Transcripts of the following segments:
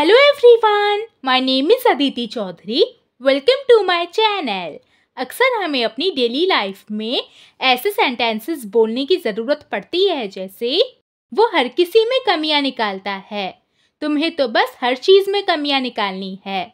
Hello everyone, my name is Aditi Chaudhary welcome to my channel अक्सर हमें अपनी daily life में ऐसे सेंटेंसेस बोलने की ज़रूरत पड़ती है जैसे वो हर किसी में कमियाँ निकालता है। तुम्हें तो बस हर चीज़ में कमियाँ निकालनी है।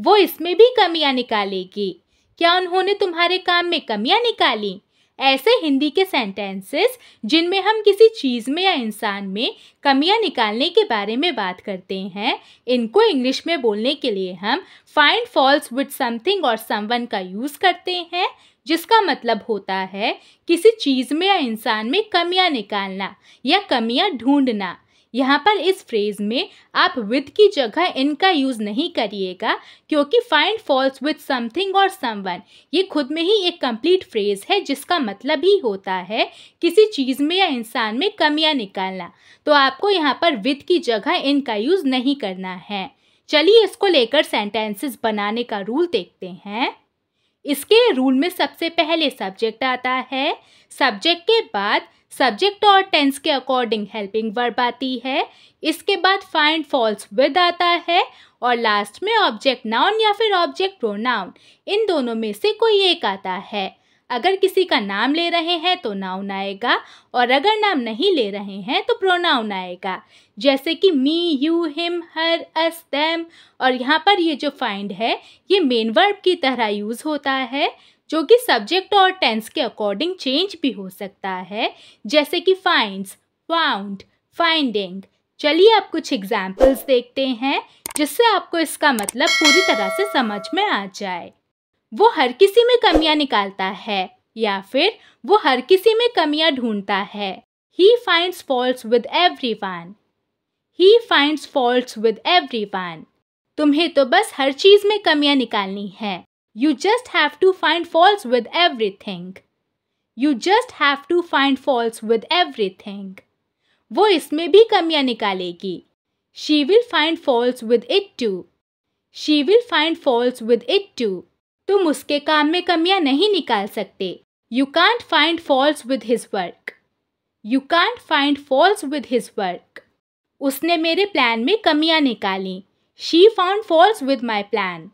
वो इसमें भी कमियाँ निकालेगी। क्या उन्होंने तुम्हारे काम में कमियाँ निकाली? ऐसे हिंदी के सेंटेंसेस जिनमें हम किसी चीज़ में या इंसान में कमियाँ निकालने के बारे में बात करते हैं, इनको इंग्लिश में बोलने के लिए हम फाइंड फॉल्स विद समथिंग और समवन का यूज़ करते हैं, जिसका मतलब होता है किसी चीज़ में या इंसान में कमियाँ निकालना या कमियाँ ढूंढना। यहाँ पर इस फ्रेज में आप विद की जगह इनका यूज़ नहीं करिएगा, क्योंकि फाइंड फॉल्स विद समथिंग और समवन ये खुद में ही एक कंप्लीट फ्रेज है, जिसका मतलब ही होता है किसी चीज़ में या इंसान में कमियाँ निकालना। तो आपको यहाँ पर विद की जगह इनका यूज़ नहीं करना है। चलिए इसको लेकर सेंटेंसेस बनाने का रूल देखते हैं। इसके रूल में सबसे पहले सब्जेक्ट आता है। सब्जेक्ट के बाद सब्जेक्ट और टेंस के अकॉर्डिंग हेल्पिंग वर्ब आती है। इसके बाद फाइंड फॉल्स विद आता है और लास्ट में ऑब्जेक्ट नाउन या फिर ऑब्जेक्ट प्रोनाउन, इन दोनों में से कोई एक आता है। अगर किसी का नाम ले रहे हैं तो नाउन आएगा और अगर नाम नहीं ले रहे हैं तो प्रोनाउन आएगा। जैसे कि me, you, him, her, us, them और यहाँ पर ये जो फाइंड है, ये मेन वर्ब की तरह यूज़ होता है। जो कि सब्जेक्ट और टेंस के अकॉर्डिंग चेंज भी हो सकता है, जैसे कि फाइंड्स फाउंड फाइंडिंग चलिए आप कुछ एग्जाम्पल्स देखते हैं, जिससे आपको इसका मतलब पूरी तरह से समझ में आ जाए। वो हर किसी में कमियाँ निकालता है, या फिर वो हर किसी में कमियाँ ढूंढता है। He finds fault with everyone he finds fault with everyone तुम्हें तो बस हर चीज़ में कमियाँ निकालनी है। You just have to find faults with everything. You just have to find faults with everything. वो इसमें भी कमियां निकालेगी She will find faults with it too. She will find faults with it too. तुम उसके काम में कमियां नहीं निकाल सकते You can't find faults with his work. You can't find faults with his work. उसने मेरे प्लान में कमियां निकाली She found faults with my plan.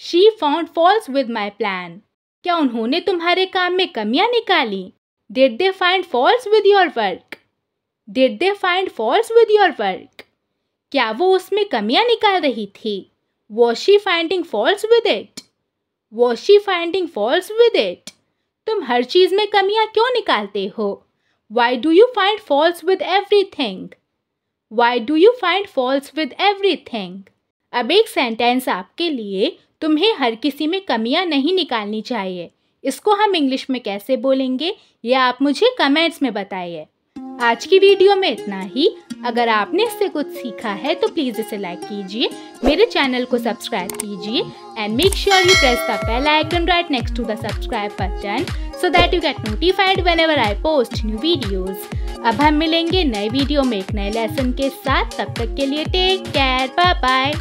She found faults with my plan क्या उन्होंने तुम्हारे काम में कमियाँ निकाली? Did they find faults with your work did they find faults with your work क्या वो उसमें कमियाँ निकाल रही थी? Was she finding faults with it was she finding faults with it तुम हर चीज़ में कमियाँ क्यों निकालते हो? Why do you find faults with everything why do you find faults with everything अब एक सेंटेंस आपके लिए तुम्हें हर किसी में कमियाँ नहीं निकालनी चाहिए। इसको हम इंग्लिश में कैसे बोलेंगे, ये आप मुझे कमेंट्स में बताइए। आज की वीडियो में इतना ही। अगर आपने इससे कुछ सीखा है तो प्लीज़ इसे लाइक कीजिए, मेरे चैनल को सब्सक्राइब कीजिए and make sure you press the bell icon right next to the subscribe button so that you get notified whenever I post new videos अब हम मिलेंगे नए वीडियो में एक नए लेसन के साथ। तब तक के लिए टेक केयर बाय बाय